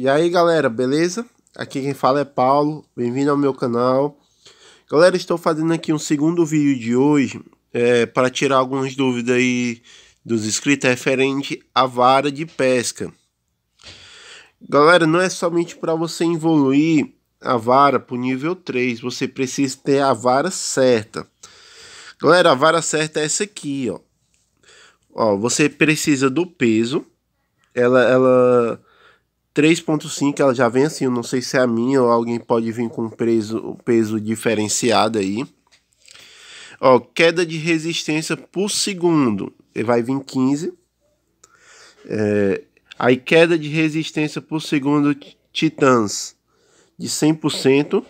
E aí galera, beleza? Aqui quem fala é Paulo, bem-vindo ao meu canal. Galera, estou fazendo aqui um segundo vídeo de hoje é, para tirar algumas dúvidas aí dos inscritos referente à vara de pesca. Galera, não é somente para você evoluir a vara para o nível 3, você precisa ter a vara certa. Galera, a vara certa é essa aqui, ó. Ó, você precisa do peso. Ela, ela 3.5 ela já vem assim, eu não sei se é a minha ou alguém pode vir com peso, peso diferenciado aí. Ó, queda de resistência por segundo, ele vai vir 15. É, aí queda de resistência por segundo titãs de 100%.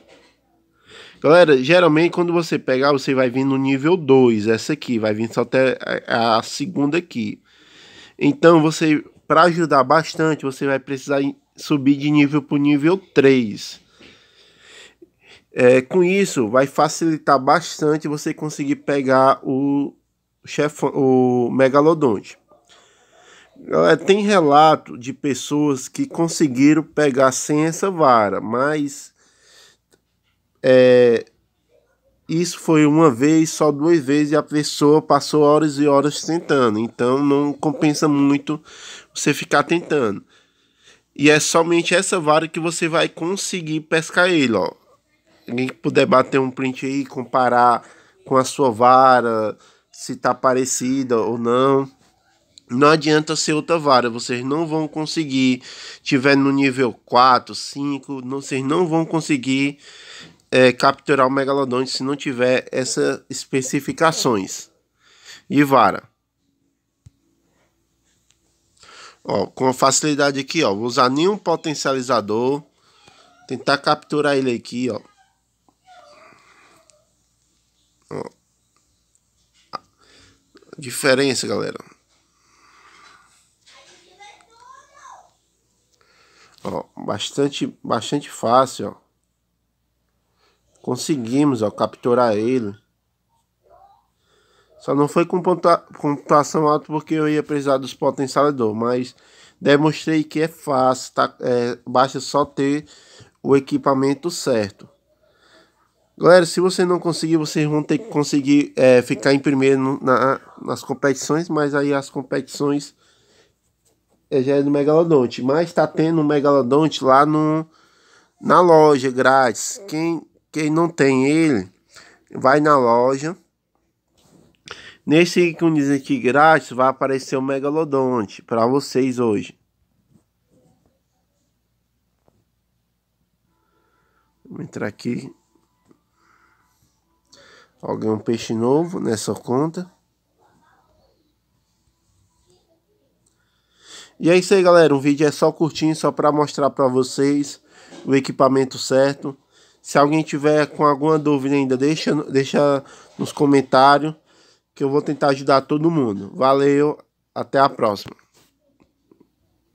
Galera, geralmente quando você pegar, você vai vir no nível 2, essa aqui, vai vir só até a segunda aqui. Então você para ajudar bastante, você vai precisar subir de nível para o nível 3. É, com isso, vai facilitar bastante você conseguir pegar o, chefão, o megalodonte. tem relato de pessoas que conseguiram pegar sem essa vara, mas é, isso foi uma vez, só duas vezes, e a pessoa passou horas e horas tentando. Então não compensa muito você ficar tentando. E é somente essa vara que você vai conseguir pescar ele, ó. Quem puder bater um print aí, comparar com a sua vara, se tá parecida ou não. Não adianta ser outra vara, vocês não vão conseguir. Tiver no nível 4, 5, não, vocês não vão conseguir é, capturar o megalodonte se não tiver essas especificações de vara. Ó, com facilidade aqui, ó, vou usar nenhum potencializador, tentar capturar ele aqui, ó. ó. Diferença, galera. Ó, bastante, bastante fácil, ó. Conseguimos, ó, capturar ele. Só não foi com pontuação alta porque eu ia precisar dos potencializadores, mas demonstrei que é fácil, tá? É, basta só ter o equipamento certo. Galera, se você não conseguir, vocês vão ter que conseguir é, ficar em primeiro na, nas competições, mas aí as competições é, já é do Megalodonte. Mas tá tendo um Megalodonte lá no, na loja grátis. Quem quem não tem ele, vai na loja. Nesse aqui grátis vai aparecer o Megalodonte para vocês hoje. Vou entrar aqui. Alguém um peixe novo nessa conta. E é isso aí, galera. Um vídeo é só curtinho, só para mostrar para vocês o equipamento certo. Se alguém tiver com alguma dúvida ainda, deixa, deixa nos comentários que eu vou tentar ajudar todo mundo. Valeu, até a próxima.